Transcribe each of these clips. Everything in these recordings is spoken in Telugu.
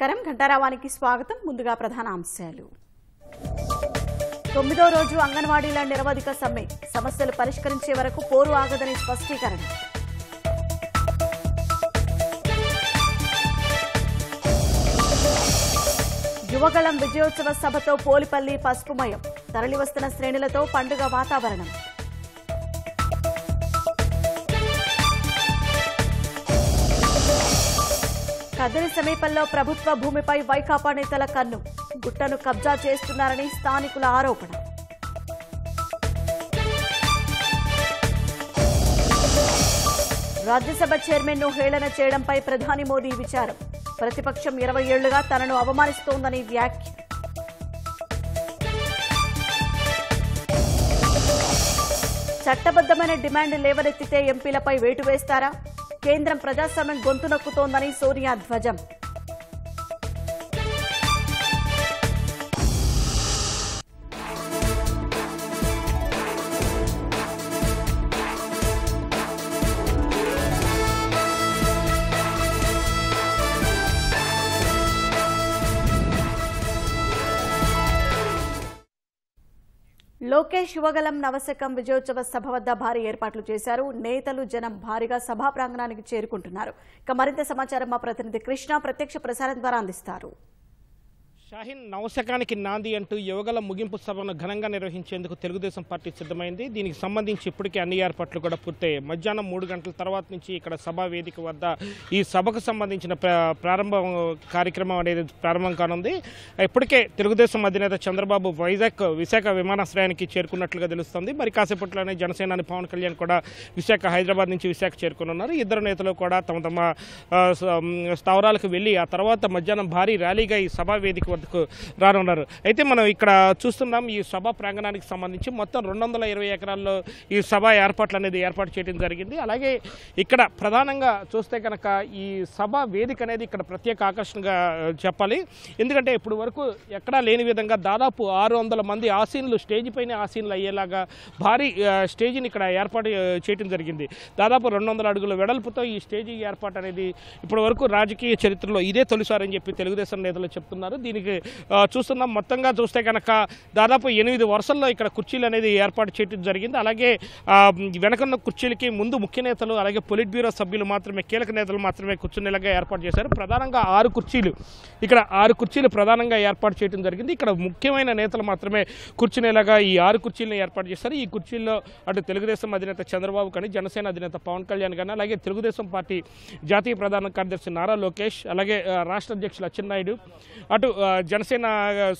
నమస్కారం. ఘంటారావానికి స్వాగతం. ముందుగా ప్రధాన అంశాలు. తొమ్మిదో రోజు అంగన్వాడీల నిరవధిక సమ్మె. సమస్యలు పరిష్కరించే వరకు పోరు ఆగదని స్పష్టీకరణ. యువగళం విజయోత్సవ సభతో పోలిపల్లి పసుపుమయం తరలివస్తున్న శ్రేణులతో పండుగ వాతావరణం. కదిరి సమీపంలో ప్రభుత్వ భూమిపై వైకాపా నేతల కన్ను. గుట్టను కబ్జా చేస్తున్నారని స్థానికుల ఆరోపణ. రాజ్యసభ చైర్మన్ను హేళన చేయడంపై ప్రధాని మోదీ విచారం. ప్రతిపక్షం ఇరవై ఏళ్ళుగా తనను అవమానిస్తోందని వ్యాఖ్య. చట్టబద్దమైన డిమాండ్ లేవనెత్తితే ఎంపీలపై వేటు వేస్తారా? కేంద్రం ప్రజాస్వామ్యం గొంతు నొక్కుతోందని సోనియా ధ్వజం. లోకేష్ యువగలం నవశకం విజయోత్సవ సభ వద్ద భారీ ఏర్పాట్లు చేశారు. నేతలు జనం భారీగా సభా ప్రాంగణానికి చేరుకుంటున్నారు. ఇక మరింత సమాచారం మా ప్రతినిధి కృష్ణ ప్రత్యక్ష ప్రసారం ద్వారా అందిస్తారు. షాహీన్ నవశకానికి నాంది అంటూ యువగల ముగింపు సభను ఘనంగా నిర్వహించేందుకు తెలుగుదేశం పార్టీ సిద్ధమైంది. దీనికి సంబంధించి ఇప్పటికే అన్ని ఏర్పాట్లు కూడా పూర్తయ్యాయి. మధ్యాహ్నం మూడు గంటల తర్వాత నుంచి ఇక్కడ సభా వేదిక వద్ద ఈ సభకు సంబంధించిన ప్రారంభ కార్యక్రమం అనేది ప్రారంభం కానుంది. ఇప్పటికే తెలుగుదేశం అధినేత చంద్రబాబు వైజాగ్ విశాఖ విమానాశ్రయానికి చేరుకున్నట్లుగా తెలుస్తుంది. మరి కాసేపట్లోనే జనసేనాని పవన్ కళ్యాణ్ కూడా విశాఖ హైదరాబాద్ నుంచి విశాఖ చేరుకున్నారు ఇద్దరు నేతలు కూడా తమ తమ స్థావరాలకు వెళ్ళి ఆ తర్వాత మధ్యాహ్నం భారీ ర్యాలీగా ఈ సభా వేదిక వద్దకు రానున్నారు. అయితే మనం ఇక్కడ చూస్తున్నాం ఈ సభ ప్రాంగణానికి సంబంధించి మొత్తం రెండు వందల ఇరవై ఎకరాల్లో ఈ సభ ఏర్పాట్లు అనేది ఏర్పాటు చేయడం జరిగింది. అలాగే ఇక్కడ ప్రధానంగా చూస్తే కనుక ఈ సభ వేదిక అనేది ఇక్కడ ప్రత్యేక ఆకర్షణగా చెప్పాలి. ఎందుకంటే ఇప్పుడు వరకు ఎక్కడా లేని విధంగా దాదాపు ఆరు వందల మంది ఆసీనులు స్టేజ్ పైన ఆసీనులు అయ్యేలాగా భారీ స్టేజ్ని ఇక్కడ ఏర్పాటు చేయడం జరిగింది. దాదాపు రెండు వందల అడుగుల వెడల్పుతో ఈ స్టేజీ ఏర్పాటు అనేది ఇప్పటి వరకు రాజకీయ చరిత్రలో ఇదే తొలిసారి అని చెప్పి తెలుగుదేశం నేతలు చెప్తున్నారు. దీనికి మనకి చూస్తున్నాం. మొత్తంగా చూస్తే కనుక దాదాపు ఎనిమిది వరుసల్లో ఇక్కడ కుర్చీలు అనేది ఏర్పాటు చేయడం జరిగింది. అలాగే వెనకన్న కుర్చీలకి ముందు ముఖ్య నేతలు అలాగే పొలిట్ బ్యూరో సభ్యులు మాత్రమే కీలక నేతలు మాత్రమే కూర్చునేలాగా ఏర్పాటు చేశారు. ప్రధానంగా ఆరు కుర్చీలు ఇక్కడ ఆరు కుర్చీలు ప్రధానంగా ఏర్పాటు చేయడం జరిగింది. ఇక్కడ ముఖ్యమైన నేతలు మాత్రమే కూర్చునేలాగా ఈ ఆరు కుర్చీలను ఏర్పాటు చేశారు. ఈ కుర్చీల్లో అటు తెలుగుదేశం అధినేత చంద్రబాబు కానీ జనసేన అధినేత పవన్ కళ్యాణ్ కానీ అలాగే తెలుగుదేశం పార్టీ జాతీయ ప్రధాన కార్యదర్శి నారా లోకేష్ అలాగే రాష్ట్ర అధ్యక్షులు అచ్చెన్నాయుడు అటు జనసేన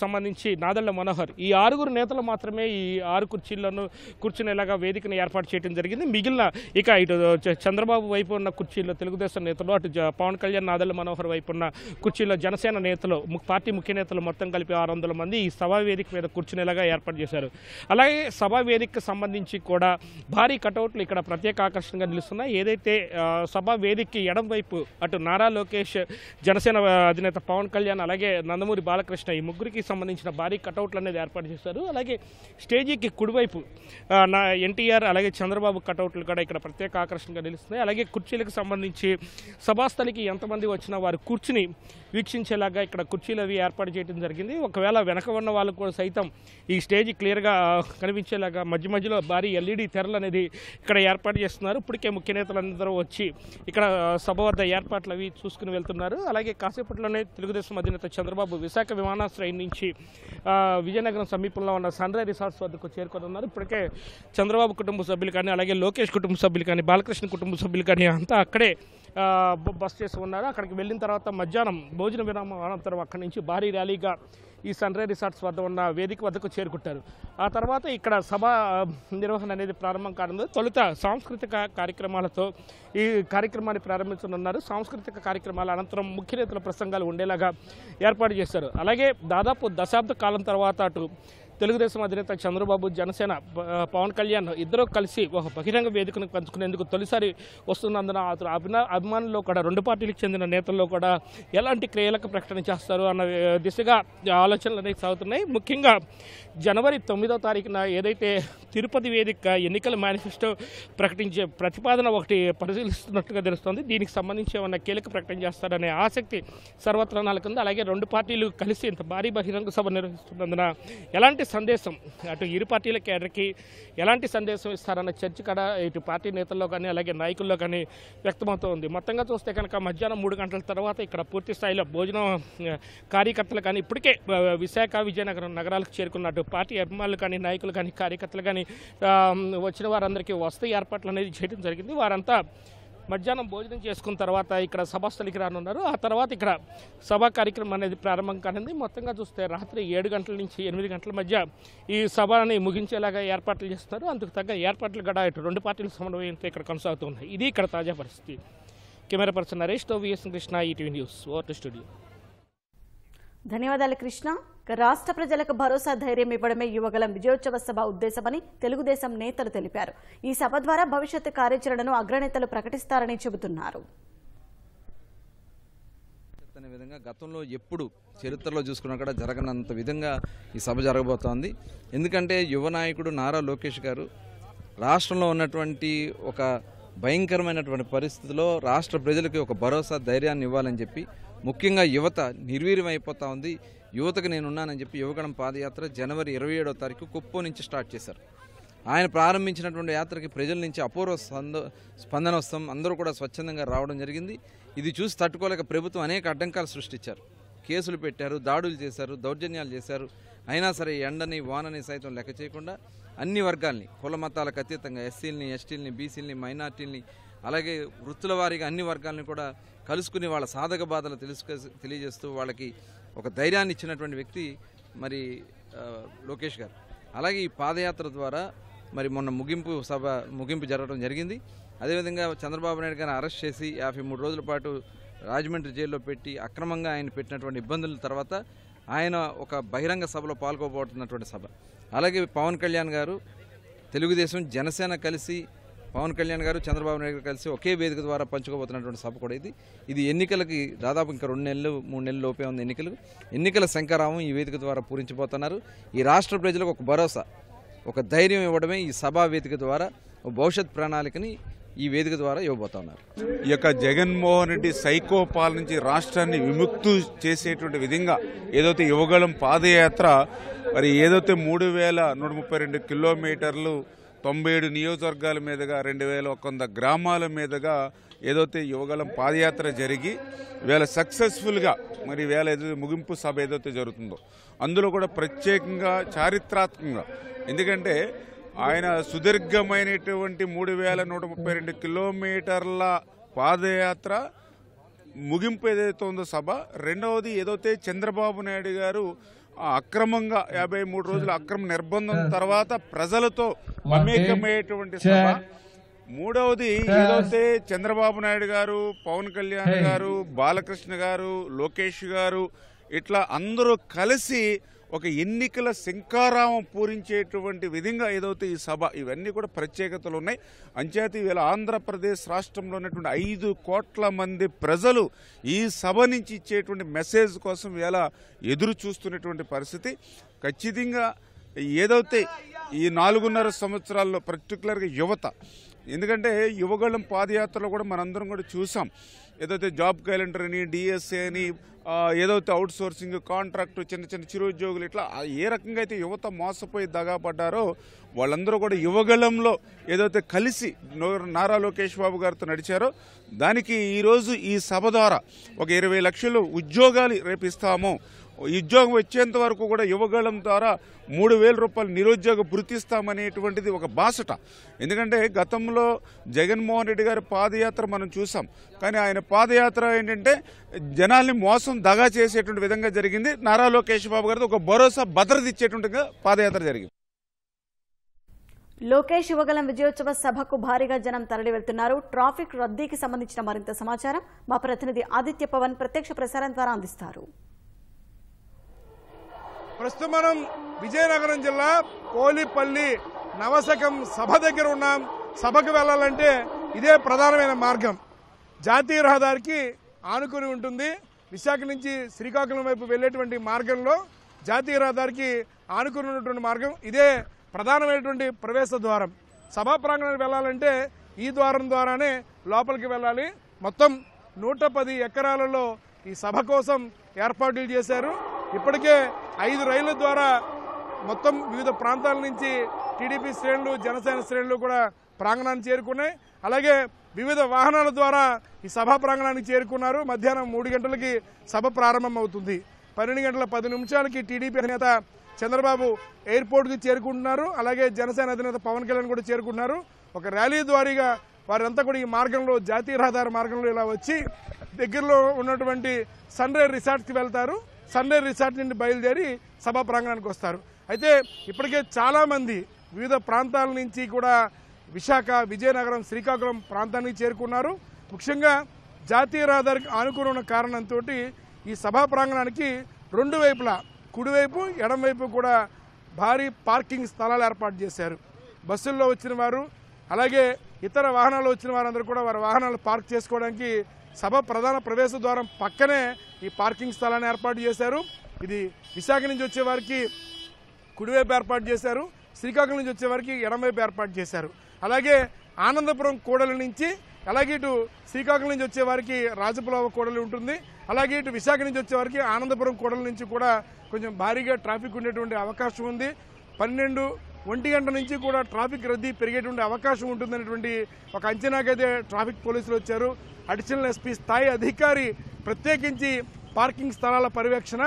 సంబంధించి నాదళ్ళ మనోహర్. ఈ ఆరుగురు నేతలు మాత్రమే ఈ ఆరు కుర్చీలను కూర్చునేలాగా వేదికను ఏర్పాటు చేయడం జరిగింది. మిగిలిన ఇక ఇటు చంద్రబాబు వైపు ఉన్న కుర్చీల్లో తెలుగుదేశం నేతలు అటు పవన్ కళ్యాణ్ నాదళ్ళ మనోహర్ వైపు ఉన్న కుర్చీల్లో జనసేన నేతలు పార్టీ ముఖ్య నేతలు మొత్తం కలిపి ఆరు వందల మంది ఈ సభా వేదిక మీద కూర్చునేలాగా ఏర్పాటు చేశారు. అలాగే సభా వేదికకు సంబంధించి కూడా భారీ కటౌట్లు ఇక్కడ ప్రత్యేక ఆకర్షణగా నిలుస్తున్నాయి. ఏదైతే సభా వేదికకి ఎడం వైపు అటు నారా లోకేష్ జనసేన అధినేత పవన్ కళ్యాణ్ అలాగే నందమూరి బాలకృష్ణ ఈ ముగ్గురికి సంబంధించిన భారీ కటౌట్లు అనేది ఏర్పాటు చేశారు. అలాగే స్టేజీకి కుడివైపు నా ఎన్టీఆర్ అలాగే చంద్రబాబు కటౌట్లు కూడా ఇక్కడ ప్రత్యేక ఆకర్షణగా నిలుస్తున్నాయి. అలాగే కుర్చీలకు సంబంధించి సభాస్థలికి ఎంతమంది వచ్చినా వారు కూర్చుని వీక్షించేలాగా ఇక్కడ కుర్చీలు అవి ఏర్పాటు చేయడం జరిగింది. ఒకవేళ వెనక ఉన్న వాళ్ళు కూడా సైతం ఈ స్టేజ్ క్లియర్గా కనిపించేలాగా మధ్య మధ్యలో భారీ ఎల్ఈడి తెరలు అనేది ఇక్కడ ఏర్పాటు చేస్తున్నారు. ఇప్పటికే ముఖ్య నేతలందరూ వచ్చి ఇక్కడ సభ వద్ద ఏర్పాట్లు అవి చూసుకుని వెళ్తున్నారు. అలాగే కాసేపట్లోనే తెలుగుదేశం అధినేత చంద్రబాబు విశాఖ విమానాశ్రయం నుంచి విజయనగరం సమీపంలో ఉన్న సన్ రిసార్ట్స్ వద్దకు చేరుకొని ఉన్నారు ఇప్పటికే చంద్రబాబు కుటుంబ సభ్యులు కానీ అలాగే లోకేష్ కుటుంబ సభ్యులు కానీ బాలకృష్ణ కుటుంబ సభ్యులు కానీ అంతా అక్కడే బస్ చేసి ఉన్నారు. అక్కడికి వెళ్ళిన తర్వాత మధ్యాహ్నం భోజన విరామం అనంతరం అక్కడి నుంచి భారీ ర్యాలీగా ఈ సన్ రిసార్ట్స్ వద్ద ఉన్న వేదిక వద్దకు చేరుకుంటారు. ఆ తర్వాత ఇక్కడ సభ నిర్వహణ అనేది ప్రారంభం కానుంది. తొలుత సాంస్కృతిక కార్యక్రమాలతో ఈ కార్యక్రమాన్ని ప్రారంభించనున్నారు. సాంస్కృతిక కార్యక్రమాల అనంతరం ముఖ్య నేతల ప్రసంగాలు ఉండేలాగా ఏర్పాటు చేశారు. అలాగే దాదాపు దశాబ్ద కాలం తర్వాత అటు తెలుగుదేశం అధినేత చంద్రబాబు జనసేన పవన్ కళ్యాణ్ ఇద్దరూ కలిసి ఒక బహిరంగ వేదికను పంచుకునేందుకు తొలిసారి వస్తున్నందున అతను అభినా అభిమానుల్లో కూడా రెండు పార్టీలకు చెందిన నేతల్లో కూడా ఎలాంటి క్రియలకు ప్రకటన చేస్తారు అన్న దిశగా ఆలోచనలు అనేవి సాగుతున్నాయి. ముఖ్యంగా జనవరి తొమ్మిదో తారీఖున ఏదైతే తిరుపతి వేదిక ఎన్నికల మేనిఫెస్టో ప్రకటించే ప్రతిపాదన ఒకటి పరిశీలిస్తున్నట్టుగా తెలుస్తోంది. దీనికి సంబంధించి ఏమన్నా కీలక ప్రకటన చేస్తారనే ఆసక్తి సర్వత్రా నెలకొంది అలాగే రెండు పార్టీలు కలిసి ఇంత భారీ బహిరంగ సభ నిర్వహిస్తున్నందున ఎలాంటి సందేశం అటు ఇరు పార్టీల కేడర్కి ఎలాంటి సందేశం ఇస్తారన్న చర్చ కూడా ఇటు పార్టీ నేతల్లో కానీ అలాగే నాయకుల్లో కానీ వ్యక్తమవుతోంది మొత్తంగా చూస్తే కనుక మధ్యాహ్నం మూడు గంటల తర్వాత ఇక్కడ పూర్తి స్థాయిలో భోజనం కార్యకర్తలు కానీ ఇప్పటికే విశాఖ విజయనగరం నగరాలకు చేరుకున్నట్టు పార్టీ అభిమానులు కానీ నాయకులు కానీ కార్యకర్తలు కానీ వచ్చిన వారందరికీ వస్తే ఏర్పాట్లు అనేది చేయడం జరిగింది. వారంతా మధ్యాహ్నం భోజనం చేసుకున్న తర్వాత ఇక్కడ సభాస్థలికి రానున్నారు. ఆ తర్వాత ఇక్కడ సభా కార్యక్రమం అనేది ప్రారంభం కానుంది. మొత్తంగా చూస్తే రాత్రి ఏడు గంటల నుంచి ఎనిమిది గంటల మధ్య ఈ సభని ముగించేలాగా ఏర్పాట్లు చేస్తున్నారు. అందుకు తగ్గ ఏర్పాట్లు కూడా ఇటు రెండు పార్టీల సమన్వయంతో ఇక్కడ కొనసాగుతున్నాయి ఇది ఇక్కడ తాజా పరిస్థితి. Camera person నరేష్తో VS Krishna ETV news over to studio. ధన్యవాదాలు కృష్ణ. రాష్ట్ర ప్రజలకు భరోసా ధైర్యం ఇవ్వడమే యువగలం విజయోత్సవ సభ ఉద్దేశమని తెలుగుదేశం నేతలు తెలిపారు. ఈ సభ ద్వారా భవిష్యత్తు కార్యాచరణను అగ్రనేతలు ప్రకటిస్తారని చెబుతున్నారు. అనే విధంగా గతంలో ఎప్పుడు చరిత్రలో చూసుకున్నా కూడా జరగనంత విధంగా ఈ సభ జరగబోతోంది. ఎందుకంటే యువ నాయకుడు నారా లోకేష్ గారు రాష్ట్రంలో ఉన్నటువంటి ఒక భయంకరమైనటువంటి పరిస్థితిలో రాష్ట్ర ప్రజలకి ఒక భరోసా ధైర్యాన్ని ఇవ్వాలని చెప్పి ముఖ్యంగా యువత నిర్వీర్యం అయిపోతూ ఉంది. యువతకు నేను ఉన్నానని చెప్పి యువగణం పాదయాత్ర జనవరి ఇరవై ఏడవ తారీఖు కుప్పో నుంచి స్టార్ట్ చేశారు. ఆయన ప్రారంభించినటువంటి యాత్రకి ప్రజల నుంచి అపూర్వ స్పంద స్పందన వస్తాం అందరూ కూడా స్వచ్ఛందంగా రావడం జరిగింది. ఇది చూసి తట్టుకోలేక ప్రభుత్వం అనేక అడ్డంకాలు సృష్టించారు. కేసులు పెట్టారు దాడులు చేశారు దౌర్జన్యాలు చేశారు. అయినా సరే ఎండని వానని సైతం లెక్క చేయకుండా అన్ని వర్గాల్ని కుల మతాలకు అతీతంగా ఎస్సీలని ఎస్టీలని బీసీలని మైనార్టీలని అలాగే వృత్తుల వారీగా అన్ని వర్గాలని కూడా కలుసుకుని వాళ్ళ సాధక బాధలు తెలుసు తెలియజేస్తూ వాళ్ళకి ఒక ధైర్యాన్ని ఇచ్చినటువంటి వ్యక్తి మరి లోకేష్ గారు. అలాగే ఈ పాదయాత్ర ద్వారా మరి మొన్న ముగింపు సభ ముగింపు జరగడం జరిగింది. అదేవిధంగా చంద్రబాబు నాయుడు గారిని అరెస్ట్ చేసి యాభై మూడు రోజుల పాటు రాజమండ్రి జైల్లో పెట్టి అక్రమంగా ఆయన పెట్టినటువంటి ఇబ్బందుల తర్వాత ఆయన ఒక బహిరంగ సభలో పాల్గొబోతున్నటువంటి సభ. అలాగే పవన్ కళ్యాణ్ గారు తెలుగుదేశం జనసేన కలిసి పవన్ కళ్యాణ్ గారు చంద్రబాబు నాయుడు గారు కలిసి ఒకే వేదిక ద్వారా పంచుకోబోతున్నటువంటి సభ కూడా ఇది. ఇది ఎన్నికలకి దాదాపు ఇంకా రెండు నెలలు మూడు నెలల లోపే ఉంది ఎన్నికలు. ఎన్నికల శంకరామం ఈ వేదిక ద్వారా పూరించబోతున్నారు ఈ రాష్ట్ర ప్రజలకు ఒక భరోసా ఒక ధైర్యం ఇవ్వడమే ఈ సభా వేదిక ద్వారా భవిష్యత్ ప్రణాళికని ఈ వేదిక ద్వారా ఇవ్వబోతున్నారు. ఈ యొక్క జగన్మోహన్ రెడ్డి సైకోపాల నుంచి రాష్ట్రాన్ని విముక్తు చేసేటువంటి విధంగా ఏదైతే యువగళం పాదయాత్ర మరి ఏదైతే మూడు వేల నూట ముప్పై రెండు కిలోమీటర్లు తొంభై ఏడు నియోజకవర్గాల మీదుగా రెండు వేల ఒక వంద గ్రామాల మీదుగా ఏదైతే యువగలం పాదయాత్ర జరిగి వేళ సక్సెస్ఫుల్గా మరి వేళ ఏదైతే ముగింపు సభ ఏదైతే జరుగుతుందో అందులో కూడా ప్రత్యేకంగా చారిత్రాత్మకంగా. ఎందుకంటే ఆయన సుదీర్ఘమైనటువంటి మూడు వేల నూట ముప్పై రెండు కిలోమీటర్ల పాదయాత్ర ముగింపు ఏదైతే ఉందో సభ రెండవది ఏదైతే చంద్రబాబు నాయుడు గారు అక్రమంగా యాభై మూడు రోజుల అక్రమ నిర్బంధం తర్వాత ప్రజలతో మమేకమయ్యేటువంటి సభ. మూడవది ఏదైతే చంద్రబాబు నాయుడు గారు పవన్ కళ్యాణ్ గారు బాలకృష్ణ గారు లోకేష్ గారు ఇట్లా అందరూ కలిసి ఒక ఎన్నికల శంకారామం పూరించేటువంటి విధంగా ఏదైతే ఈ సభ ఇవన్నీ కూడా ప్రత్యేకతలు ఉన్నాయి. అంచేత వీళ్ళ ఆంధ్రప్రదేశ్ రాష్ట్రంలో ఉన్నటువంటి ఐదు కోట్ల మంది ప్రజలు ఈ సభ నుంచి ఇచ్చేటువంటి మెసేజ్ కోసం ఇలా ఎదురు చూస్తున్నటువంటి పరిస్థితి. ఖచ్చితంగా ఏదైతే ఈ నాలుగున్నర సంవత్సరాల్లో పర్టికులర్గా యువత ఎందుకంటే యువగళం పాదయాత్రలో కూడా మనందరం కూడా చూసాం. ఏదైతే జాబ్ క్యాలెండర్ అని డిఎస్ఏ అని ఏదైతే అవుట్ సోర్సింగ్ కాంట్రాక్ట్ చిన్న చిన్న చిరుద్యోగులు ఇట్లా ఏ రకంగా అయితే యువత మోసపోయి దగాపడ్డారో వాళ్ళందరూ కూడా యువగళంలో ఏదైతే కలిసి నారా లోకేష్ బాబు గారితో నడిచారో దానికి ఈరోజు ఈ సభ ద్వారా ఒక ఇరవై లక్షలు ఉద్యోగాలు రేపు ఇస్తాము ఉద్యోగం వచ్చేంత వరకు కూడా యువగళం ద్వారా మూడు వేల రూపాయలు నిరుద్యోగ భృతిస్తామనేటువంటిది ఒక బాసట. ఎందుకంటే గతంలో జగన్మోహన్ రెడ్డి గారి పాదయాత్ర మనం చూసాం. కానీ ఆయన పాదయాత్ర ఏంటంటే జనాల్ని మోసం దగా చేసేటువంటి విధంగా జరిగింది. నారా లోకేష్ బాబు గారితో ఒక భరోసా భద్రత ఇచ్చేటువంటిగా పాదయాత్ర జరిగింది. లోకేష్ యువగలం విజయోత్సవ సభకు భారీగా జనం తరలి వెళ్తున్నారు ట్రాఫిక్ రద్దీకి సంబంధించిన మరింత సమాచారం మా ప్రతినిధి ఆదిత్య పవన్ ప్రత్యక్ష ప్రసారం ద్వారా అందిస్తారు. ప్రస్తుతం మనం విజయనగరం జిల్లా పోలిపల్లి నవశకం సభ దగ్గర ఉన్నాం. సభకు వెళ్ళాలంటే ఇదే ప్రధానమైన మార్గం. జాతీయ రహదారికి ఆనుకుని ఉంటుంది. విశాఖ నుంచి శ్రీకాకుళం వైపు వెళ్ళేటువంటి మార్గంలో జాతీయ రహదారికి ఆనుకుని ఉన్నటువంటి మార్గం ఇదే ప్రధానమైనటువంటి ప్రవేశ ద్వారం. సభా ప్రాంగణానికి వెళ్ళాలంటే ఈ ద్వారం ద్వారానే లోపలికి వెళ్ళాలి. మొత్తం నూట పది ఎకరాలలో ఈ సభ కోసం ఏర్పాట్లు చేశారు. ఇప్పటికే ఐదు రైళ్ళ ద్వారా మొత్తం వివిధ ప్రాంతాల నుంచి టీడీపీ శ్రేణులు జనసేన శ్రేణులు కూడా ప్రాంగణాన్ని చేరుకున్నాయి. అలాగే వివిధ వాహనాల ద్వారా ఈ సభా ప్రాంగణానికి చేరుకున్నారు. మధ్యాహ్నం మూడు గంటలకి సభ ప్రారంభం అవుతుంది పన్నెండు గంటల పది నిమిషాలకి టీడీపీ అధినేత చంద్రబాబు ఎయిర్పోర్ట్కి చేరుకుంటున్నారు. అలాగే జనసేన అధినేత పవన్ కళ్యాణ్ కూడా చేరుకుంటున్నారు. ఒక ర్యాలీ ద్వారీగా వారంతా కూడా ఈ మార్గంలో జాతీయ రహదారి మార్గంలో ఇలా వచ్చి దగ్గరలో ఉన్నటువంటి సన్ రైజ్ రిసార్ట్కి వెళ్తారు. సన్ రిసార్ట్ నుండి బయలుదేరి సభా ప్రాంగణానికి వస్తారు. అయితే ఇప్పటికే చాలామంది వివిధ ప్రాంతాల నుంచి కూడా విశాఖ విజయనగరం శ్రీకాకుళం ప్రాంతానికి చేరుకున్నారు. ముఖ్యంగా జాతీయ రహదారికి ఆనుకుని ఉన్న కారణంతో ఈ సభా ప్రాంగణానికి రెండు వైపులా కుడివైపు ఎడమవైపు కూడా భారీ పార్కింగ్ స్థలాలు ఏర్పాటు చేశారు. బస్సుల్లో వచ్చిన వారు అలాగే ఇతర వాహనాలు వచ్చిన వారందరూ కూడా వారి వాహనాలు పార్క్ చేసుకోవడానికి సభ ప్రధాన ప్రవేశ ద్వారం పక్కనే ఈ పార్కింగ్ స్థలాన్ని ఏర్పాటు చేశారు. ఇది విశాఖ నుంచి వచ్చే వారికి కుడివైపు ఏర్పాటు చేశారు. శ్రీకాకుళం నుంచి వచ్చే వారికి ఎడమవైపు ఏర్పాటు చేశారు. అలాగే ఆనందపురం కూడలి నుంచి అలాగే ఇటు శ్రీకాకుళం నుంచి వచ్చే వారికి రాజపులవ కూడలి ఉంటుంది. అలాగే ఇటు విశాఖ నుంచి వచ్చే వారికి ఆనందపురం కూడలి నుంచి కూడా కొంచెం భారీగా ట్రాఫిక్ ఉండేటువంటి అవకాశం ఉంది. పన్నెండు ఒంటి గంట నుంచి కూడా ట్రాఫిక్ రద్దీ పెరిగేటువంటి అవకాశం ఉంటుందనేటువంటి ఒక అంచనాకైతే ట్రాఫిక్ పోలీసులు వచ్చారు. అడిషనల్ ఎస్పీ స్థాయి అధికారి ప్రత్యేకించి పార్కింగ్ స్థలాల పర్యవేక్షణ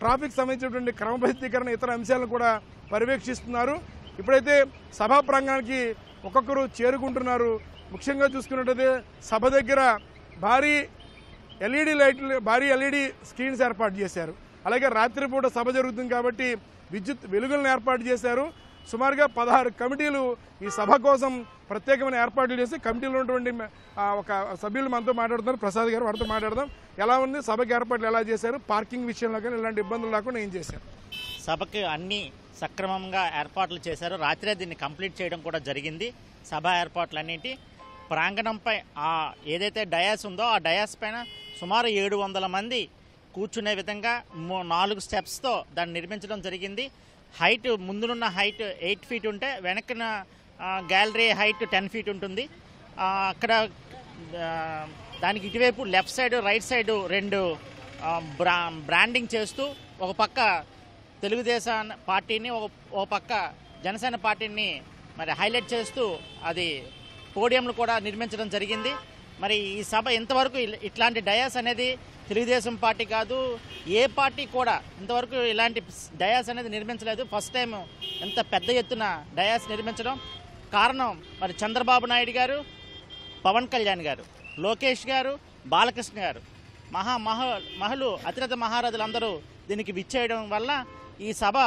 ట్రాఫిక్ సంబంధించినటువంటి క్రమబద్ధీకరణ ఇతర అంశాలను కూడా పర్యవేక్షిస్తున్నారు. ఇప్పుడైతే సభా ప్రాంగణానికి ఒక్కొక్కరు చేరుకుంటున్నారు. ముఖ్యంగా చూసుకున్నట్టయితే సభ దగ్గర భారీ ఎల్ఈడి లైట్లు భారీ ఎల్ఈడి స్క్రీన్స్ ఏర్పాటు చేశారు. అలాగే రాత్రిపూట సభ జరుగుతుంది కాబట్టి విద్యుత్ వెలుగులను ఏర్పాటు చేశారు. సుమారుగా పదహారు కమిటీలు ఈ సభ కోసం ప్రత్యేకమైన ఏర్పాట్లు చేసి కమిటీలో ఉన్నటువంటి ఒక సభ్యులు మనతో మాట్లాడుతున్నారు. ప్రసాద్ గారు వారితో మాట్లాడదాం. ఎలా ఉంది? సభకి ఏర్పాట్లు ఎలా చేశారు? పార్కింగ్ విషయంలో కానీ ఇలాంటి ఇబ్బందులు లేకుండా ఏం చేశారు? సభకి అన్ని సక్రమంగా ఏర్పాట్లు చేశారు. రాత్రే దీన్ని కంప్లీట్ చేయడం కూడా జరిగింది. సభ ఏర్పాట్లన్నిటి ప్రాంగణంపై ఆ ఏదైతే డయాస్ ఉందో ఆ డయాస్ పైన సుమారు ఏడు వందల మంది కూర్చునే విధంగా నాలుగు స్టెప్స్తో దాన్ని నిర్మించడం జరిగింది. హైట్ ముందునున్న హైట్ ఎయిట్ ఫీట్ ఉంటే వెనకన గ్యాలరీ హైట్ టెన్ ఫీట్ ఉంటుంది. అక్కడ దానికి ఇటువైపు లెఫ్ట్ సైడ్ రైట్ సైడ్ రెండు బ్రా బ్రాండింగ్ చేస్తూ ఒక పక్క తెలుగుదేశం పార్టీని ఒక ఒక పక్క జనసేన పార్టీని మరి హైలైట్ చేస్తూ అది పోడియంలు కూడా నిర్మించడం జరిగింది. మరి ఈ సభ ఇంతవరకు ఇట్లాంటి డయాస్ అనేది తెలుగుదేశం పార్టీ కాదు ఏ పార్టీ కూడా ఇంతవరకు ఇలాంటి డయాస్ అనేది నిర్మించలేదు. ఫస్ట్ టైం ఎంత పెద్ద ఎత్తున డయాస్ నిర్మించడం. కారణం మరి చంద్రబాబు నాయుడు గారు పవన్ కళ్యాణ్ గారు లోకేష్ గారు బాలకృష్ణ గారు. మహా మహ మహలు అతిరథ మహారాజులందరూ దీనికి విచ్చేయడం వల్ల ఈ సభ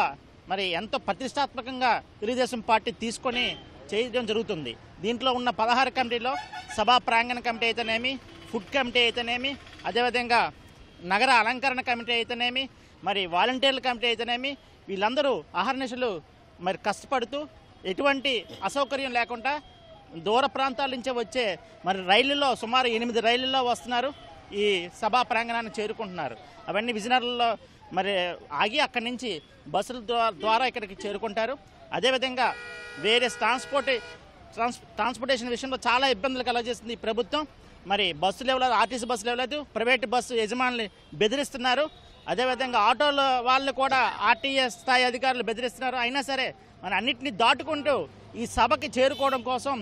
మరి ఎంతో ప్రతిష్టాత్మకంగా తెలుగుదేశం పార్టీ తీసుకొని చేయడం జరుగుతుంది. దీంట్లో ఉన్న పదహారు కమిటీలో సభా ప్రాంగణ కమిటీ అయితేనేమి ఫుడ్ కమిటీ అయితేనేమి అదేవిధంగా నగర అలంకరణ కమిటీ అయితేనేమి మరి వాలంటీర్ల కమిటీ అయితేనేమి వీళ్ళందరూ అహర్నిశలు మరి కష్టపడుతూ ఎటువంటి అసౌకర్యం లేకుండా దూర ప్రాంతాల నుంచి వచ్చే మరి రైళ్ళలో సుమారు ఎనిమిది రైళ్ళలో వస్తున్నారు. ఈ సభా ప్రాంగణాన్ని చేరుకుంటున్నారు. అవన్నీ విజయనగరంలో మరి ఆగి అక్కడి నుంచి బస్సుల ద్వారా ఇక్కడికి చేరుకుంటారు. అదేవిధంగా వేరే ట్రాన్స్పోర్ట్ ట్రాన్స్ ట్రాన్స్పోర్టేషన్ విషయంలో చాలా ఇబ్బందులు కలగజేస్తుంది ఈ ప్రభుత్వం. మరి బస్సులు ఇవ్వలేదు ఆర్టీసీ బస్సులు ఇవ్వలేదు ప్రైవేట్ బస్సు యజమానులు బెదిరిస్తున్నారు. అదేవిధంగా ఆటోల వాళ్ళు కూడా ఆర్టీఎస్ స్థాయి అధికారులు బెదిరిస్తున్నారు. అయినా సరే మన అన్నింటినీ దాటుకుంటూ ఈ సభకి చేరుకోవడం కోసం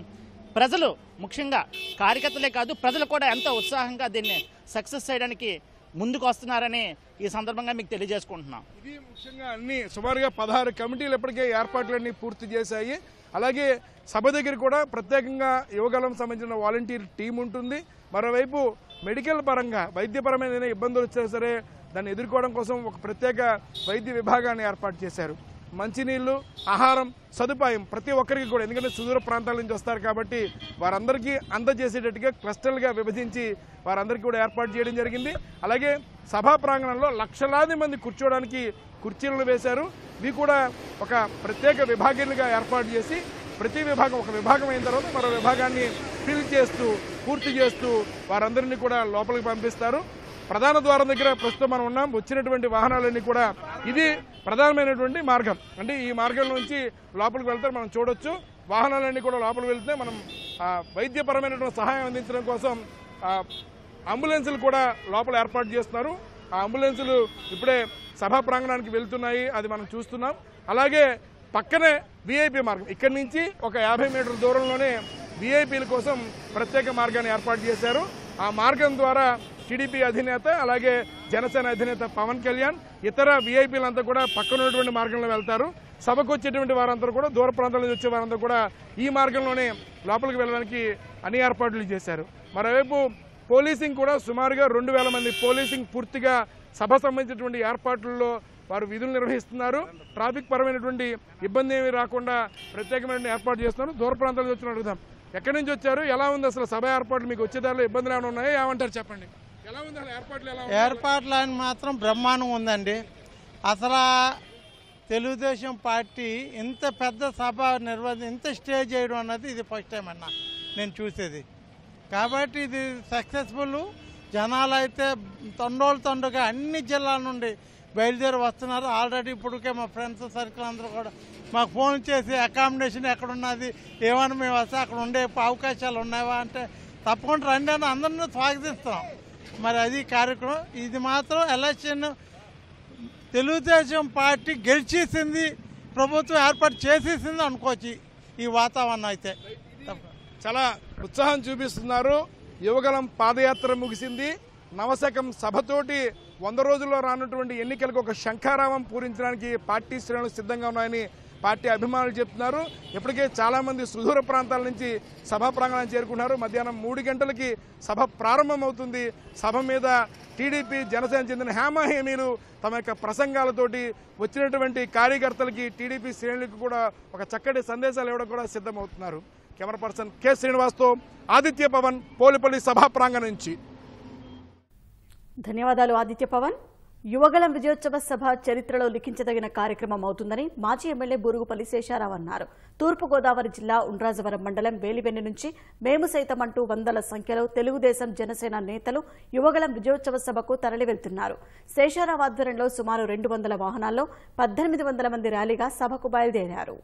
ప్రజలు ముఖ్యంగా కార్యకర్తలే కాదు ప్రజలు కూడా ఎంతో ఉత్సాహంగా దీన్ని సక్సెస్ చేయడానికి ముందుకు వస్తున్నారని ఈ సందర్భంగా మీకు తెలియజేసుకుంటున్నాం. ఇది ముఖ్యంగా అన్ని సుమారుగా పదహారు కమిటీలు ఇప్పటికే ఏర్పాట్లన్నీ పూర్తి చేశాయి. అలాగే సభ దగ్గర కూడా ప్రత్యేకంగా యువగలం సంబంధించిన వాలంటీర్ టీం ఉంటుంది. మరోవైపు మెడికల్ పరంగా వైద్యపరమైన ఇబ్బందులు వచ్చినా సరే దాన్ని ఎదుర్కోవడం కోసం ఒక ప్రత్యేక వైద్య విభాగాన్ని ఏర్పాటు చేశారు. మంచినీళ్ళు ఆహారం సదుపాయం ప్రతి ఒక్కరికి కూడా. ఎందుకంటే సుదూర ప్రాంతాల నుంచి వస్తారు కాబట్టి వారందరికీ అందజేసేటట్టుగా క్లస్టర్లుగా విభజించి వారందరికీ కూడా ఏర్పాటు చేయడం జరిగింది. అలాగే సభా ప్రాంగణంలో లక్షలాది మంది కూర్చోవడానికి కుర్చీలను వేశారు. ఇవి కూడా ఒక ప్రత్యేక విభాగీలుగా ఏర్పాటు చేసి ప్రతి విభాగం ఒక విభాగం అయిన తర్వాత మరో విభాగాన్ని ఫిల్ చేస్తూ పూర్తి చేస్తూ వారందరినీ కూడా లోపలికి పంపిస్తారు. ప్రధాన ద్వారం దగ్గర ప్రస్తుతం మనం ఉన్నాం. వచ్చినటువంటి వాహనాలన్నీ కూడా ఇది ప్రధానమైనటువంటి మార్గం. అంటే ఈ మార్గం నుంచి లోపలికి వెళ్తే మనం చూడొచ్చు. వాహనాలన్నీ కూడా లోపలికి వెళ్తే మనం వైద్యపరమైనటువంటి సహాయం అందించడం కోసం అంబులెన్సులు కూడా లోపల ఏర్పాటు చేస్తున్నారు. ఆ అంబులెన్సులు ఇప్పుడే సభా ప్రాంగణానికి వెళ్తున్నాయి. అది మనం చూస్తున్నాం. అలాగే పక్కనే విఐపి మార్గం. ఇక్కడి నుంచి ఒక యాభై మీటర్ల దూరంలోనే విఐపీల కోసం ప్రత్యేక మార్గాన్ని ఏర్పాటు చేశారు. ఆ మార్గం ద్వారా టీడీపీ అధినేత అలాగే జనసేన అధినేత పవన్ కళ్యాణ్ ఇతర వీఐపీలంతా కూడా పక్కన ఉన్నటువంటి మార్గంలో వెళ్తారు. సభకు వచ్చేటువంటి వారందరూ కూడా దూర ప్రాంతాల నుంచి వచ్చే వారందరూ కూడా ఈ మార్గంలోనే లోపలికి వెళ్ళడానికి అన్ని ఏర్పాట్లు చేశారు. మరోవైపు పోలీసింగ్ కూడా సుమారుగా రెండు వేల మంది పోలీసింగ్ పూర్తిగా సభ సంబంధించినటువంటి ఏర్పాట్లలో వారు విధులు నిర్వహిస్తున్నారు. ట్రాఫిక్ పరమైనటువంటి ఇబ్బంది ఏమీ రాకుండా ప్రత్యేకమైన ఏర్పాటు చేస్తున్నారు. దూర ప్రాంతాల నుంచి వచ్చిన అడుగుదాం. ఎక్కడి నుంచి వచ్చారు? ఎలా ఉంది అసలు సభ ఏర్పాట్లు? మీకు వచ్చేదారిలో ఇబ్బందులు ఏమైనా ఉన్నాయా? ఏమంటారు చెప్పండి. ఏర్పాట్లు అని మాత్రం బ్రహ్మాండం ఉందండి. అసలు తెలుగుదేశం పార్టీ ఇంత పెద్ద సభ నిర్వహి ఇంత స్టేజ్ చేయడం అన్నది ఇది ఫస్ట్ టైం అన్న నేను చూసేది. కాబట్టి ఇది సక్సెస్ఫుల్ జనాలు అయితే తండోలు తండుగా అన్ని జిల్లాల నుండి బయలుదేరి వస్తున్నారు. ఆల్రెడీ ఇప్పటికే మా ఫ్రెండ్స్ సర్కిల్ అందరూ కూడా మాకు ఫోన్ చేసి అకామిడేషన్ ఎక్కడ ఉన్నది ఏమని మేము వస్తే అక్కడ ఉండే అవకాశాలు ఉన్నాయా అంటే తప్పకుండా రండి అని అందరినీ స్వాగతిస్తున్నాం మరి అది కార్యక్రమం. ఇది మాత్రం ఎలక్షన్ తెలుగుదేశం పార్టీ గెలిచేసింది ప్రభుత్వం ఏర్పాటు చేసేసింది అనుకోవచ్చు ఈ వాతావరణం అయితే. చాలా ఉత్సాహం చూపిస్తున్నారు. యువగలం పాదయాత్ర ముగిసింది. నవశకం సభతోటి వంద రోజుల్లో రానటువంటి ఎన్నికలకు ఒక శంఖారావం పూరించడానికి పార్టీ శ్రేణులు సిద్ధంగా ఉన్నాయని పార్టీ అభిమానులు చెప్తున్నారు. ఇప్పటికే చాలా మంది సుదూర ప్రాంతాల నుంచి సభా ప్రాంగణానికి చేరుకున్నారు. మధ్యాహ్నం మూడు గంటలకి సభ ప్రారంభమవుతుంది. సభ మీద టీడీపీ జనసేన చెందిన హేమాహేమీలు తమ యొక్క ప్రసంగాలతోటి వచ్చినటువంటి కార్యకర్తలకి టీడీపీ శ్రేణులకు కూడా ఒక చక్కటి సందేశాలు ఇవ్వడం కూడా సిద్ధమవుతున్నారు. కెమెరా పర్సన్ కె శ్రీనివాస్తో ఆదిత్య పవన్ పోలిపల్లి సభా ప్రాంగణం నుంచి. ధన్యవాదాలు ఆదిత్య పవన్. యువగలం విజయోత్సవ సభ చరిత్రలో లిఖించదగిన కార్యక్రమం అవుతుందని మాజీ ఎమ్మెల్యే బూరుగుపల్లి శేషారావు అన్నారు. తూర్పుగోదావరి జిల్లా ఉండ్రాజవరం మండలం వేలివెన్ను నుంచి మేము సైతం అంటూ వందల సంఖ్యలో తెలుగుదేశం జనసేన నేతలు యువగలం విజయోత్సవ సభకు తరలి వెళ్తున్నారు శేషారావు ఆధ్వర్యంలో సుమారు రెండు వందల వాహనాల్లో పద్దెనిమిది వందల మంది ర్యాలీగా సభకు బయలుదేరారు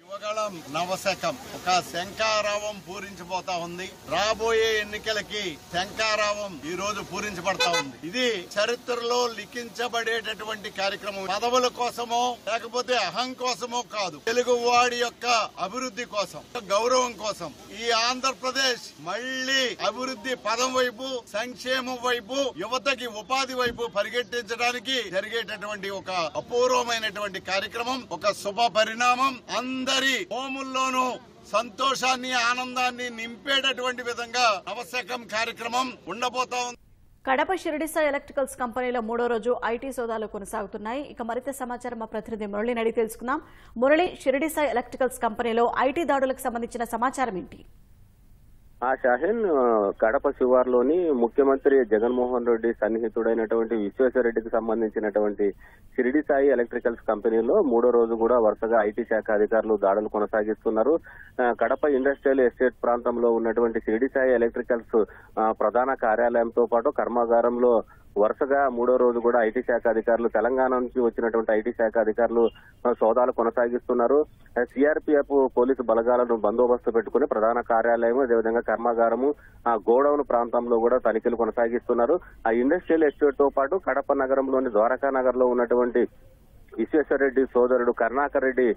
యువగళం నవశకం. ఒక శంకారావం పూరించబోతా ఉంది. రాబోయే ఎన్నికలకి శంకారావం ఈ రోజు పూరించబడతా ఉంది. ఇది చరిత్రలో లిఖించబడేటటువంటి కార్యక్రమం. పదవుల కోసమో లేకపోతే అహం కోసమో కాదు. తెలుగు వాడి యొక్క అభివృద్ధి కోసం గౌరవం కోసం ఈ ఆంధ్రప్రదేశ్ మళ్ళీ అభివృద్ధి పదం వైపు సంక్షేమం వైపు యువతకి ఉపాధి వైపు పరిగెట్టించడానికి జరిగేటటువంటి ఒక అపూర్వమైనటువంటి కార్యక్రమం ఒక శుభ పరిణామం. అందరి హోముల్లోనూ సంతోషాన్ని ఆనందాన్ని నింపేటటువంటి విధంగా నవశకం కార్యక్రమం ఉండబోతా ఉంది. కడప షిరిడిసా ఎలక్ట్రికల్స్ కంపెనీలో మూడో రోజు ఐటీ సోదాలు కొనసాగుతున్నాయి. ఇక మరింత సమాచారం మా ప్రతినిధి మురళిని అడిగి తెలుసుకుందాం. మురళి షిరిడిసా ఎలక్ట్రికల్స్ కంపెనీలో ఐటీ దాడులకు సంబంధించిన సమాచారం ఏంటి? ఆ షాహీన్ కడప శివార్లోని ముఖ్యమంత్రి జగన్మోహన్ రెడ్డి సన్నిహితుడైనటువంటి విశ్వేశ్వరరెడ్డికి సంబంధించినటువంటి షిరిడి సాయి ఎలక్ట్రికల్స్ కంపెనీలో మూడో రోజు కూడా వరుసగా ఐటీ శాఖ అధికారులు దాడులు కొనసాగిస్తున్నారు. కడప ఇండస్ట్రియల్ ఎస్టేట్ ప్రాంతంలో ఉన్నటువంటి షిరిడి సాయి ఎలక్ట్రికల్స్ ప్రధాన కార్యాలయంతో పాటు కర్మాగారంలో వరుసగా మూడో రోజు కూడా ఐటీ శాఖ అధికారులు తెలంగాణ నుంచి వచ్చినటువంటి ఐటీ శాఖ అధికారులు సోదాలు కొనసాగిస్తున్నారు. సిఆర్పీఎఫ్ పోలీసు బలగాలను బందోబస్తు పెట్టుకుని ప్రధాన కార్యాలయం అదేవిధంగా కర్మాగారము ఆ గోడౌన్ ప్రాంతంలో కూడా తనిఖీలు కొనసాగిస్తున్నారు. ఆ ఇండస్ట్రియల్ ఎస్టేట్తో పాటు కడప నగరంలోని ద్వారకా నగర్లో ఉన్నటువంటి విశ్వేశ్వరరెడ్డి సోదరుడు కరుణాకర్ రెడ్డి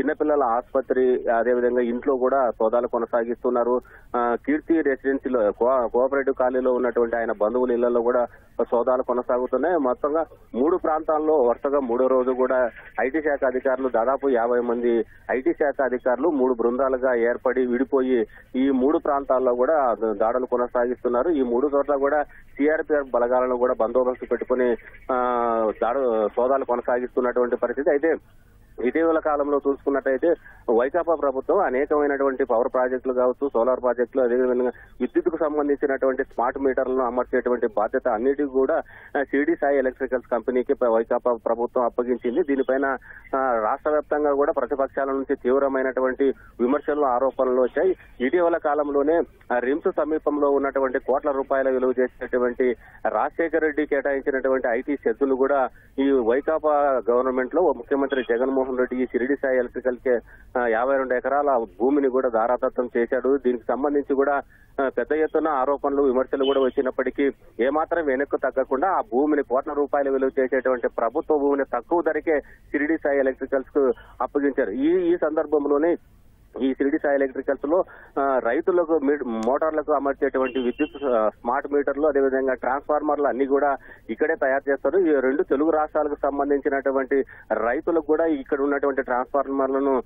చిన్నపిల్లల ఆసుపత్రి అదేవిధంగా ఇంట్లో కూడా సోదాలు కొనసాగిస్తున్నారు. కీర్తి రెసిడెన్సీలో కో- కోఆపరేటివ్ కాలనీలో ఉన్నటువంటి ఆయన బంధువుల ఇళ్ళలో కూడా సోదాలు కొనసాగుతున్నాయి. మొత్తంగా మూడు ప్రాంతాల్లో వరుసగా మూడో రోజు కూడా ఐటీ శాఖ అధికారులు దాదాపు యాభై మంది ఐటీ శాఖ అధికారులు మూడు బృందాలుగా ఏర్పడి విడిపోయి ఈ మూడు ప్రాంతాల్లో కూడా దాడులు కొనసాగిస్తున్నారు. ఈ మూడు చోట్ల కూడా సిఆర్పిఎఫ్ బలగాలను కూడా బందోబస్తు పెట్టుకుని దాడు సోదాలు కొనసాగిస్తున్నటువంటి పరిస్థితి. అయితే ఇటీవల కాలంలో చూసుకున్నట్టయితే వైకాపా ప్రభుత్వం అనేకమైనటువంటి పవర్ ప్రాజెక్టులు కావచ్చు సోలార్ ప్రాజెక్టులు అదేవిధంగా విద్యుత్కు సంబంధించినటువంటి స్మార్ట్ మీటర్లను అమర్చేటువంటి బాధ్యత అన్నిటికీ కూడా సిడి సాయి ఎలక్ట్రికల్స్ కంపెనీకి వైకాపా ప్రభుత్వం అప్పగించింది. దీనిపైన రాష్ట్ర వ్యాప్తంగా కూడా ప్రతిపక్షాల నుంచి తీవ్రమైనటువంటి విమర్శలు ఆరోపణలు వచ్చాయి. ఇటీవల కాలంలోనే రిమ్స్ సమీపంలో ఉన్నటువంటి కోట్ల రూపాయల విలువ చేసినటువంటి రాజశేఖర రెడ్డి కేటాయించినటువంటి ఐటీ సెద్దులు కూడా ఈ వైకాపా గవర్నమెంట్లో ముఖ్యమంత్రి జగన్మోహన్ రెడ్డి ఈ షిరిడి సాయి ఎలక్ట్రికల్కి యాభై రెండు ఎకరాల భూమిని కూడా దారాదత్తం చేశాడు. దీనికి సంబంధించి కూడా పెద్ద ఎత్తున ఆరోపణలు విమర్శలు కూడా వచ్చినప్పటికీ ఏమాత్రం వెనక్కు తగ్గకుండా ఆ భూమిని కోట్ల రూపాయల విలువ చేసేటువంటి ప్రభుత్వ భూమిని తక్కువ ధరకే షిరిడి సాయి ఎలక్ట్రికల్స్కు అప్పగించారు. ఈ ఈ సందర్భంలోనే ఈ సిరిడి సాయి ఎలక్ట్రికల్స్లో రైతులకు మోటార్లకు అమర్చేటువంటి విద్యుత్ స్మార్ట్ మీటర్లు అదేవిధంగా ట్రాన్స్ఫార్మర్లు అన్ని కూడా ఇక్కడే తయారు చేస్తారు. ఈ రెండు తెలుగు రాష్ట్రాలకు సంబంధించినటువంటి రైతులకు కూడా ఇక్కడ ఉన్నటువంటి ట్రాన్స్ఫార్మర్లను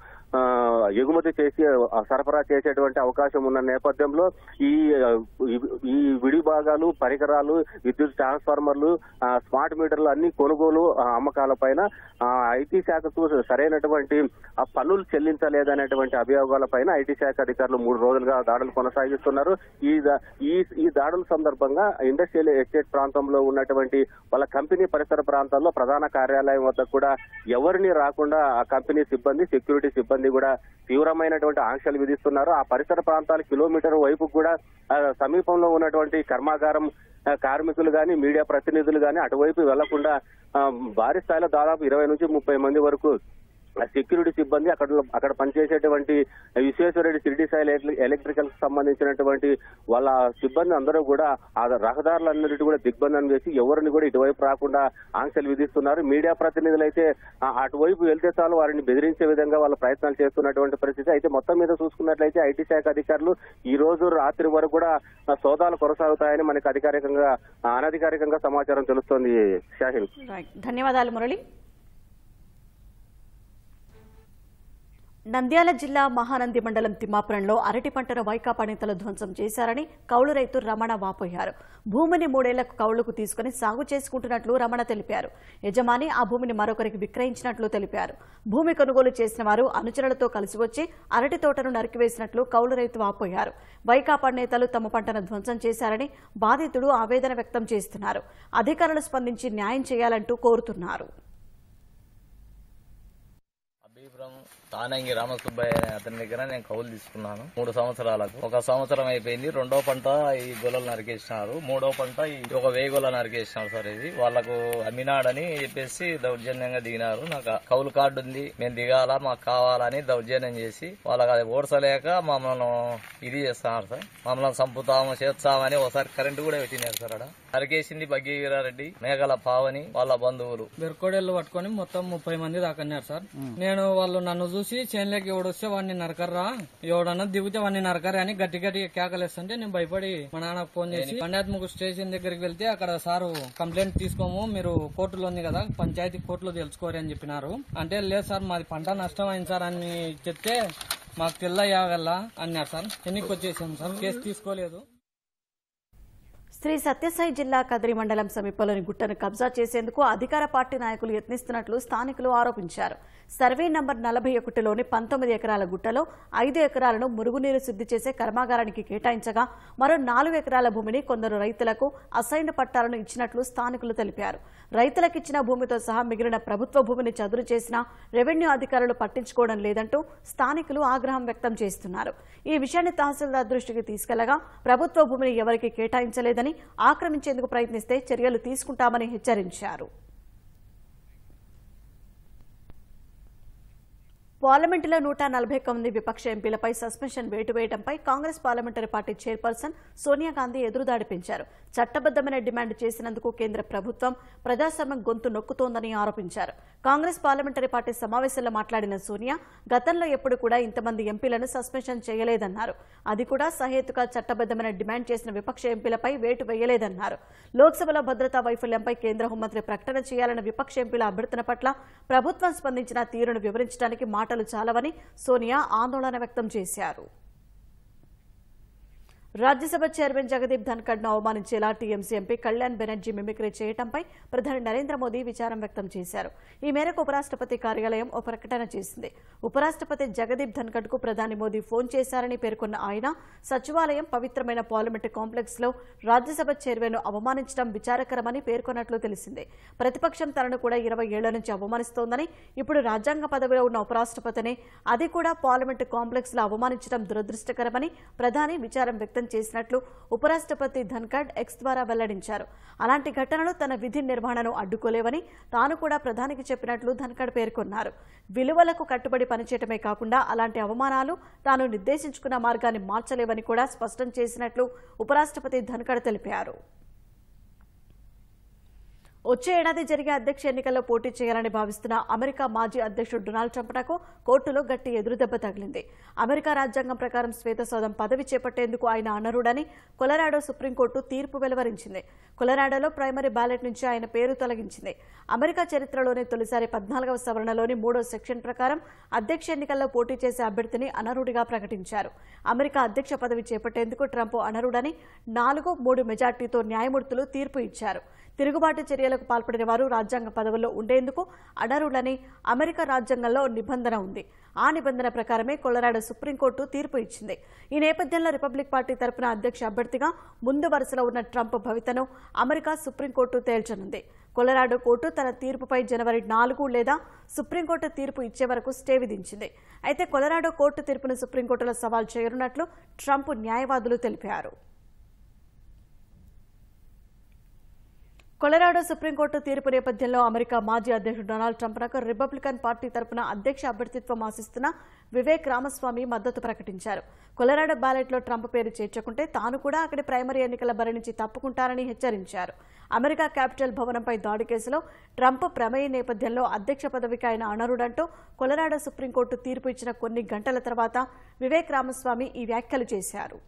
ఎగుమతి చేసి సరఫరా చేసేటువంటి అవకాశం ఉన్న నేపథ్యంలో ఈ ఈ- విడి భాగాలు పరికరాలు విద్యుత్ ట్రాన్స్ఫార్మర్లు స్మార్ట్ మీటర్లు అన్ని కొనుగోలు అమ్మకాలపైన అమ్మకాల పైన ఐటీ శాఖకు సరైనటువంటి ఆ పన్నులు చెల్లించలేదనేటువంటి అభియోగాల ఉద్యోగాలపైన ఐటీ శాఖ అధికారులు మూడు రోజులుగా దాడులు కొనసాగిస్తున్నారు. ఈ ఈ దాడుల సందర్భంగా ఇండస్ట్రియల్ ఎస్టేట్ ప్రాంతంలో ఉన్నటువంటి వాళ్ళ కంపెనీ పరిసర ప్రాంతాల్లో ప్రధాన కార్యాలయం వద్ద కూడా ఎవరిని రాకుండా ఆ కంపెనీ సిబ్బంది సెక్యూరిటీ సిబ్బంది కూడా తీవ్రమైనటువంటి ఆంక్షలు విధిస్తున్నారు. ఆ పరిసర ప్రాంతాల కిలోమీటర్ వైపు కూడా సమీపంలో ఉన్నటువంటి కర్మాగారం కార్మికులు గాని మీడియా ప్రతినిధులు గాని అటువైపు వెళ్ళకుండా భారీ స్థాయిలో దాదాపు ఇరవై నుంచి ముప్పై మంది వరకు సెక్యూరిటీ సిబ్బంది అక్కడ అక్కడ పనిచేసేటువంటి విశ్వేశ్వరరెడ్డి సిరిడి సాయి ఎలక్ట్రికల్ సంబంధించినటువంటి వాళ్ళ సిబ్బంది అందరూ కూడా ఆ రహదారులన్నిటి కూడా దిగ్బంధనం చేసి ఎవరిని కూడా ఇటువైపు రాకుండా ఆంక్షలు విధిస్తున్నారు. మీడియా ప్రతినిధులు అయితే అటువైపు వెళ్తే చాలు వారిని బెదిరించే విధంగా వాళ్ళ ప్రయత్నాలు చేస్తున్నటువంటి పరిస్థితి. అయితే మొత్తం మీద చూసుకున్నట్లయితే ఐటీ శాఖ అధికారులు ఈ రోజు రాత్రి వరకు కూడా సోదాలు కొనసాగుతాయని మనకు అధికారికంగా అనధికారికంగా సమాచారం తెలుస్తోంది. షాహిన్ ధన్యవాదాలు మురళి. నంద్యాల జిల్లా మహానంది మండలం తిమ్మాపురంలో అరటి పంటను వైకాపా నేతలు ధ్వంసం చేశారని కౌలు రైతు రమణ వాపోయారు. భూమిని మూడేళ్ళకు కౌలుకు తీసుకుని సాగు చేసుకుంటున్నట్లు రమణ తెలిపారు. యజమాని ఆ భూమిని మరొకరికి విక్రయించినట్లు తెలిపారు. భూమి కొనుగోలు చేసిన వారు అనుచరులతో కలిసి వచ్చి అరటి తోటను నరికివేసినట్లు కౌలు రైతు వాపోయారు. వైకాపా నేతలు తమ పంటను ధ్వంసం చేశారని బాధితుడు ఆవేదన వ్యక్తం చేస్తున్నారు. అధికారులు స్పందించి న్యాయం చేయాలంటూ కోరుతున్నారు. తానంగి రామసుబ్బయ్య అతని దగ్గర నేను కౌలు తీసుకున్నాను. మూడు సంవత్సరాలకు. ఒక సంవత్సరం అయిపోయింది. రెండో పంట ఈ గొల్లలు నరికేసినారు. మూడో పంట ఈ ఒక వేయి గొల్ల నరికేసినారు సార్ ఇది. వాళ్ళకు అమ్మినాడని చెప్పేసి దౌర్జన్యంగా దిగినారు. నాకు కౌలు కార్డు ఉంది. మేము దిగాలా మాకు కావాలని దౌర్జన్యం చేసి వాళ్ళకి అది ఓడ్చలేక మమ్మల్ని ఇది చేస్తున్నారు సార్. మమ్మల్ని చంపుతాము చేస్తామని ఒకసారి కరెంటు కూడా పెట్టినారు సార్ అక్కడ నరికేసింది భగీరారెడ్డి మేఘల పావని వాళ్ళ బంధువులు. బెరకోడేళ్ళు పట్టుకొని మొత్తం ముప్పై మంది దాకన్నారు సార్. నేను వాళ్ళు నన్ను చూసి చేనులోకి ఎవడొస్తే వాడిని నరకర్రా ఎవడన్నా దిగితే వాడిని నరకరా అని గట్టి గట్టి కేకలేస్తుంటే నేను భయపడి మా నాన్నకు ఫోన్ చేసి పంచాయత్ స్టేషన్ దగ్గరికి వెళ్తే అక్కడ సారు కంప్లైంట్ తీసుకోము మీరు కోర్టులో ఉంది కదా పంచాయతీ కోర్టులో తెలుసుకోరు అని చెప్పినారు. అంటే లేదు సార్ మాది పంట నష్టం అయింది సార్ అని చెప్తే మాకు తెల్లయ్యాగల్లా అన్నారు సార్. ఎన్నికి వచ్చేసాం సార్? కేసు తీసుకోలేదు. శ్రీ సత్యసాయి జిల్లా కదిరి మండలం సమీపంలోని గుట్టను కబ్జా చేసేందుకు అధికార పార్టీ నాయకులు యత్నిస్తున్నట్లు స్థానికులు ఆరోపించారు. సర్వే నంబర్ నలభై ఒకటిలోని పంతొమ్మిది ఎకరాల గుట్టలో ఐదు ఎకరాలను మురుగునీరు శుద్ధి చేసే కర్మాగారానికి కేటాయించగా మరో నాలుగు ఎకరాల భూమిని కొందరు రైతులకు అసైన్ పట్టాలను ఇచ్చినట్లు స్థానికులు తెలిపారు. రైతులకిచ్చిన భూమితో సహా మిగిలిన ప్రభుత్వ భూమిని చదురు చేసినా రెవెన్యూ అధికారులు పట్టించుకోవడం లేదంటూ స్థానికులు ఆగ్రహం వ్యక్తం చేస్తున్నారు. ఈ విషయాన్ని తహసీల్దార్ దృష్టికి తీసుకెళ్ళగా ప్రభుత్వ భూమిని ఎవరికి కేటాయించలేదని ఆక్రమించేందుకు ప్రయత్నిస్తే చర్యలు తీసుకుంటామని హెచ్చరించారు. పార్లమెంటులో నూట నలభై తొమ్మిది విపక్ష ఎంపీలపై సస్పెన్షన్ వేటు వేయడంపై Congress parliamentary party chairperson Sonia Gandhi ఎదురుదాడి పెంచారు. చట్టబద్దమైన డిమాండ్ చేసినందుకు కేంద్ర ప్రభుత్వం ప్రజాశ్రమ గొంతు నొక్కుతోందని ఆరోపించారు. కాంగ్రెస్ పార్లమెంటరీ పార్టీ సమావేశంలో మాట్లాడిన సోనియా గతంలో ఎప్పుడు కూడా ఇంతమంది ఎంపీలను సస్పెన్షన్ చేయలేదన్నారు. అది కూడా సహేతుగా చట్టబద్దమైన డిమాండ్ చేసిన విపక్ష ఎంపీలపై వేటు వేయలేదన్నారు. లోక్సభలో భద్రతా వైఫల్యంపై కేంద్ర హోంమంత్రి ప్రకటన చేయాలన్న విపక్ష ఎంపీల అభ్యర్థన పట్ల ప్రభుత్వం స్పందించిన తీరును వివరించడానికి మాటలు చాలవని సోనియా ఆందోళన వ్యక్తం చేశారు. రాజ్యసభ చైర్మన్ జగదీప్ ధన్కడ్ను అవమానించేలా TMC MP Kalyan Banerjee mimicry చేయడంపై ప్రధాని నరేంద్ర మోదీ విచారం వ్యక్తం చేశారు. ఈ మేరకు ఉపరాష్ట్రపతి కార్యాలయం ఓ ప్రకటన చేసింది. ఉపరాష్ట్రపతి జగదీప్ ధన్కడ్కు ప్రధాని మోదీ ఫోన్ చేశారని పేర్కొన్న ఆయన సచివాలయం పవిత్రమైన పార్లమెంటు కాంప్లెక్స్లో రాజ్యసభ చైర్మన్ అవమానించడం విచారకరమని పేర్కొన్నట్లు తెలిసింది. ప్రతిపక్షం తనను కూడా ఇరవై ఏళ్ళ నుంచి అవమానిస్తోందని ఇప్పుడు రాజ్యాంగ పదవిలో ఉన్న ఉపరాష్ట్రపతిని అది కూడా పార్లమెంటు కాంప్లెక్స్లో అవమానించడం దురదృష్టకరమని ప్రధాని విచారం వ్యక్తం చేసినట్లు ఉపరాష్ట్రపతి ధన్కడ్ ఎక్స్ ద్వారా వెల్లడించారు. అలాంటి ఘటనలు తన విధి నిర్వహణను అడ్డుకోలేవని తాను కూడా ప్రధానికి చెప్పినట్లు ధన్కడ్ పేర్కొన్నారు. విలువలకు కట్టుబడి పనిచేయటమే కాకుండా అలాంటి అవమానాలు తాను నిర్దేశించుకున్న మార్గాన్ని మార్చలేవని కూడా స్పష్టం చేసినట్లు ఉపరాష్ట్రపతి ధన్కడ్ తెలిపారు. వచ్చే ఏడాది జరిగే అధ్యక్ష ఎన్నికల్లో పోటీ చేయాలని భావిస్తున్న అమెరికా మాజీ అధ్యక్షుడు డొనాల్డ్ ట్రంప్నకు కోర్టులో గట్టి ఎదురుదెబ్బ తగిలింది. అమెరికా రాజ్యాంగం ప్రకారం శ్వేతసౌధం పదవి చేపట్టేందుకు ఆయన అనర్హుడని కొలరాడో సుప్రీంకోర్టు తీర్పు వెలువరించింది. కొలరాడోలో ప్రైమరీ బ్యాలెట్ నుంచి ఆయన పేరు తొలగించింది. అమెరికా చరిత్రలోనే తొలిసారి పద్నాలుగవ సవరణలోని మూడో సెక్షన్ ప్రకారం అధ్యక్ష ఎన్నికల్లో పోటీ చేసే అభ్యర్థిని అనర్హుడిగా ప్రకటించారు. అమెరికా అధ్యక్ష పదవి చేపట్టేందుకు ట్రంప్ అనర్హుడని నాలుగు మూడు మెజార్టీతో న్యాయమూర్తులు తీర్పు ఇచ్చారు. తిరుగుబాటు చర్యలకు పాల్పడిన వారు రాజ్యాంగ పదవుల్లో ఉండేందుకు అడరులని అమెరికా రాజ్యాంగంలో నిబంధన ఉంది. ఆ నిబంధన ప్రకారమే కొలరాడో సుప్రీంకోర్టు తీర్పు ఇచ్చింది. ఈ నేపథ్యంలో రిపబ్లిక్ పార్టీ తరపున అధ్యక్ష అభ్యర్థిగా ముందు వరుసలో ఉన్న ట్రంప్ భవితను అమెరికా సుప్రీంకోర్టు తేల్చనుంది. కొలరాడో కోర్టు తన తీర్పుపై జనవరి నాలుగు లేదా సుప్రీంకోర్టు తీర్పు ఇచ్చే వరకు స్టే విధించింది. అయితే కొలరాడో కోర్టు తీర్పును సుప్రీంకోర్టులో సవాల్ చేయనున్నట్లు ట్రంప్ న్యాయవాదులు తెలిపారు. కొలరాడో సుప్రీంకోర్టు తీర్పు నేపథ్యంలో అమెరికా మాజీ అధ్యక్షుడు డొనాల్డ్ ట్రంప్నకు రిపబ్లికన్ పార్టీ తరపున అధ్యక్ష అభ్యర్థిత్వం ఆశిస్తున్న వివేక్ రామస్వామి మద్దతు ప్రకటించారు. కొలరాడో బ్యాలెట్లో ట్రంప్ పేరు చేర్చుకుంటే తాను కూడా అక్కడి ప్రైమరీ ఎన్నికల బరి నుంచి తప్పుకుంటారని హెచ్చరించారు. అమెరికా క్యాపిటల్ భవనంపై దాడి కేసులో ట్రంప్ ప్రమేయ నేపథ్యంలో అధ్యక్ష పదవికి ఆయన అనరుడంటూ కొలరాడో సుప్రీంకోర్టు తీర్పు ఇచ్చిన కొన్ని గంటల తర్వాత వివేక్ రామస్వామి ఈ వ్యాఖ్యలు చేశారు.